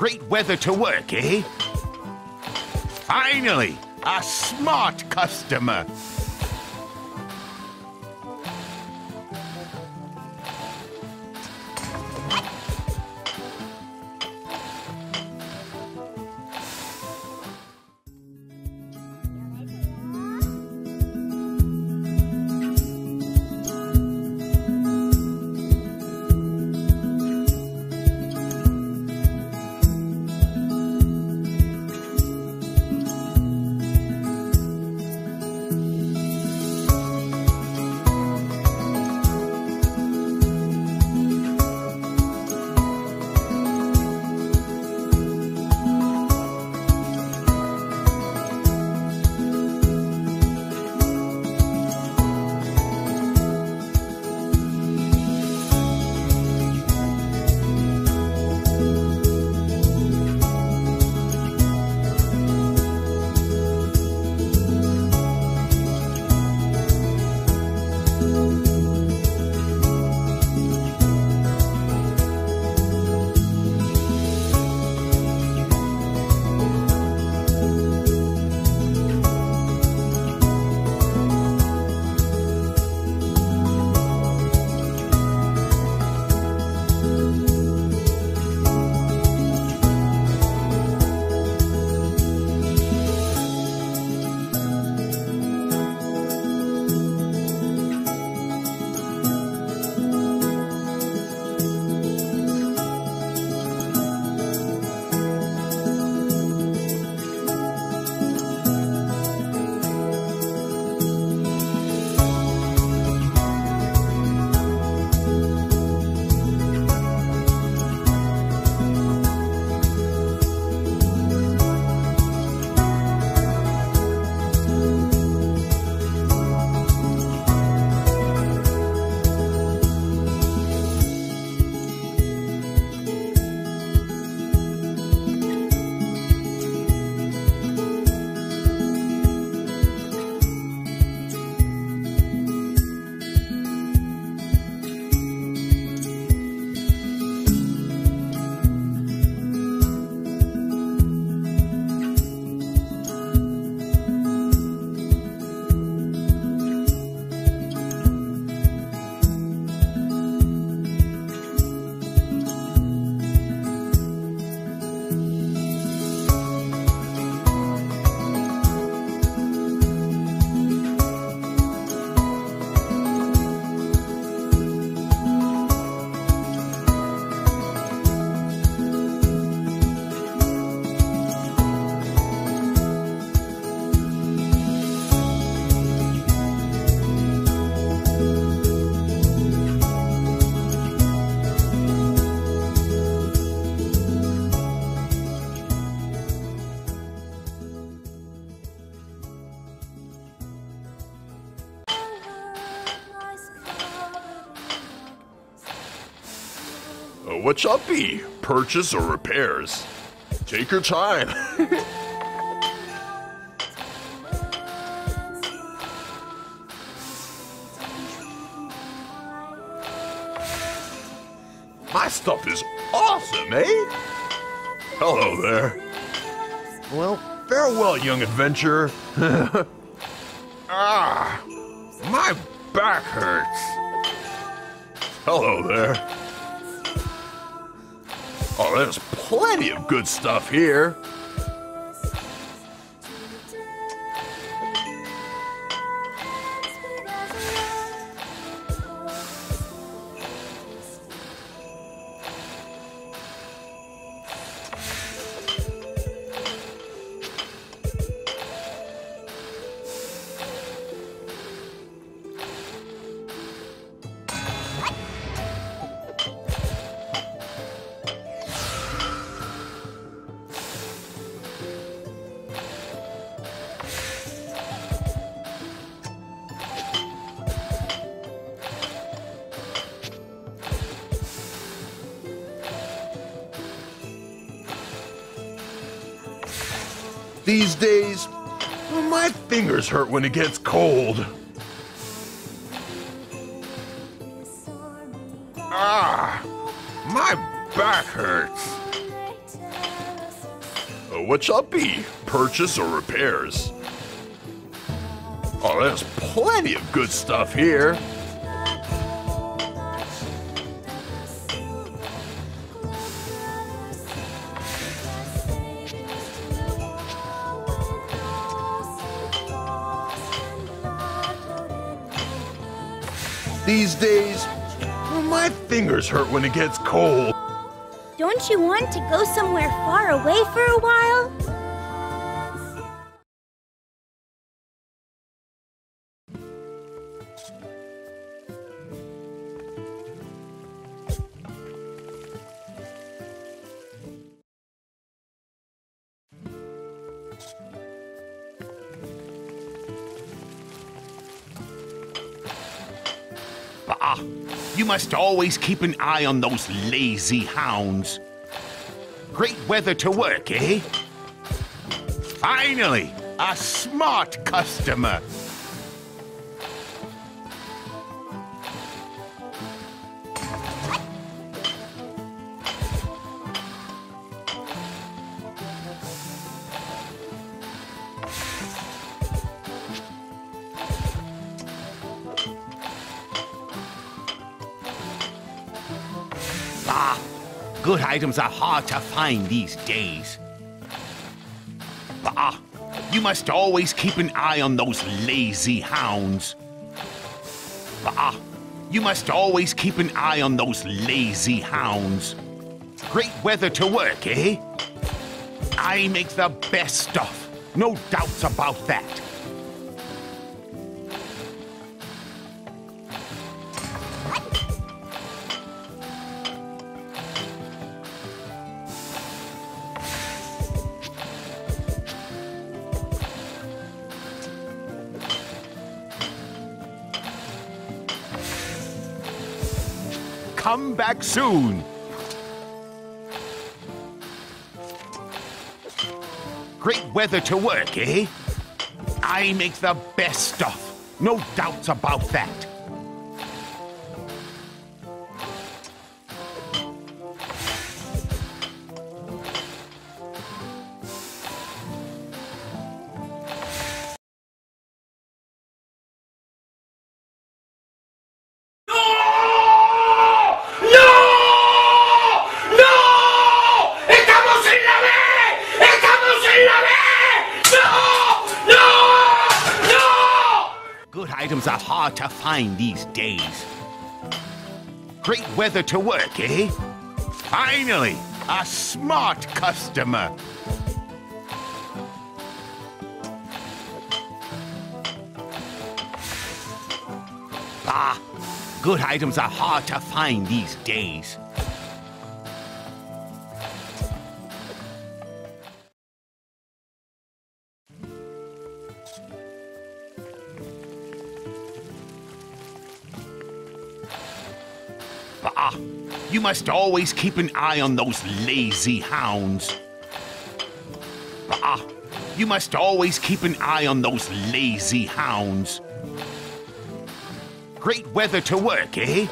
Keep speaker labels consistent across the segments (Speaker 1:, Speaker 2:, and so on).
Speaker 1: great weather to work, eh? Finally, a smart customer.
Speaker 2: Uh, what shall be? Purchase or repairs? Take your time. My stuff is awesome, eh? Hello there. Well, farewell, young adventurer. ah, my back hurts. Hello there. Oh, there's plenty of good stuff here. These days, well, my fingers hurt when it gets cold. Ah, my back hurts. What shall it be? Purchase or repairs? Oh, there's plenty of good stuff here. These days, my fingers hurt when it gets cold.
Speaker 3: Don't you want to go somewhere far away for a while?
Speaker 1: Bah, you must always keep an eye on those lazy hounds. Great weather to work, eh? Finally, a smart customer. Good items are hard to find these days. Ah, you must always keep an eye on those lazy hounds. Ah, you must always keep an eye on those lazy hounds. Great weather to work, eh? I make the best stuff. No doubts about that. Come back soon. Great weather to work, eh? I make the best stuff. No doubts about that. Items are hard to find these days. Great weather to work, eh? Finally, a smart customer. Ah, good items are hard to find these days. You must always keep an eye on those lazy hounds. Ah, you must always keep an eye on those lazy hounds. Great weather to work, eh?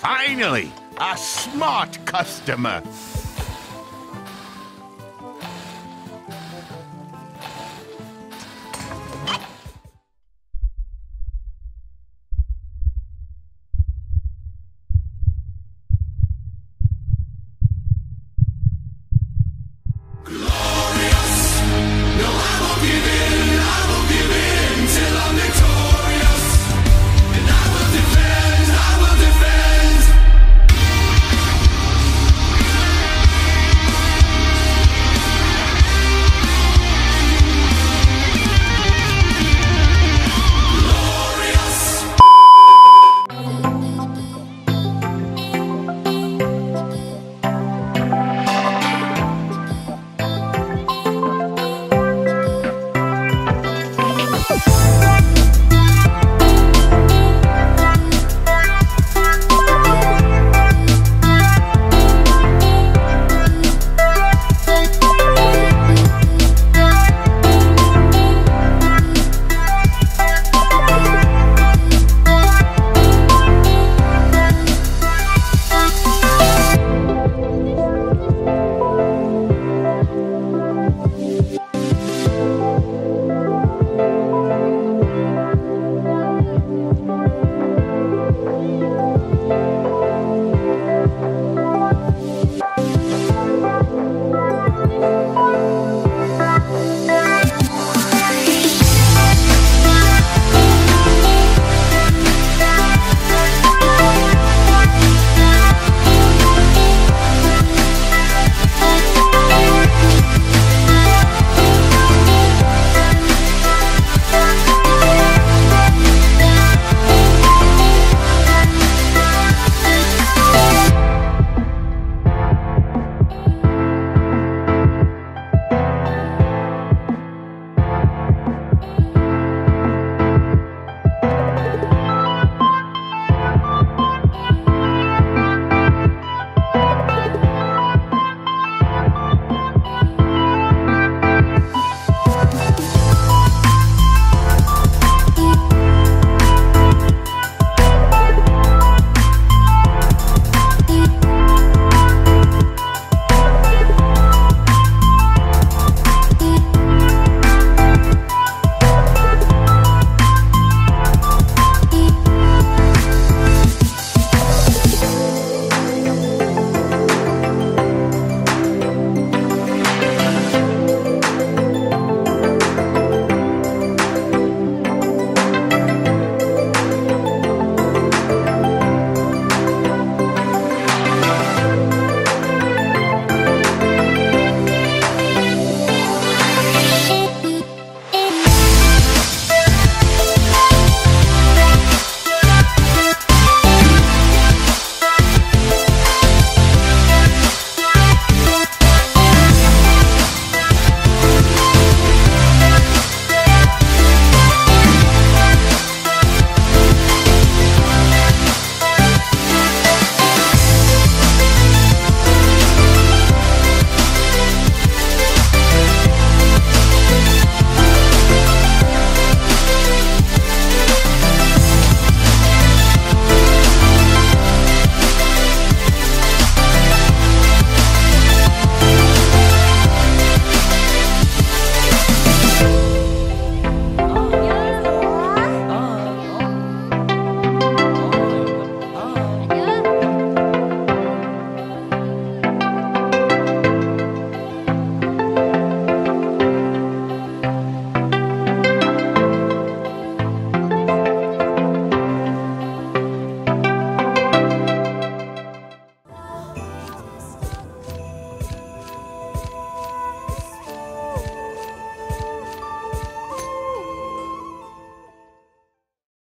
Speaker 1: Finally, a smart customer.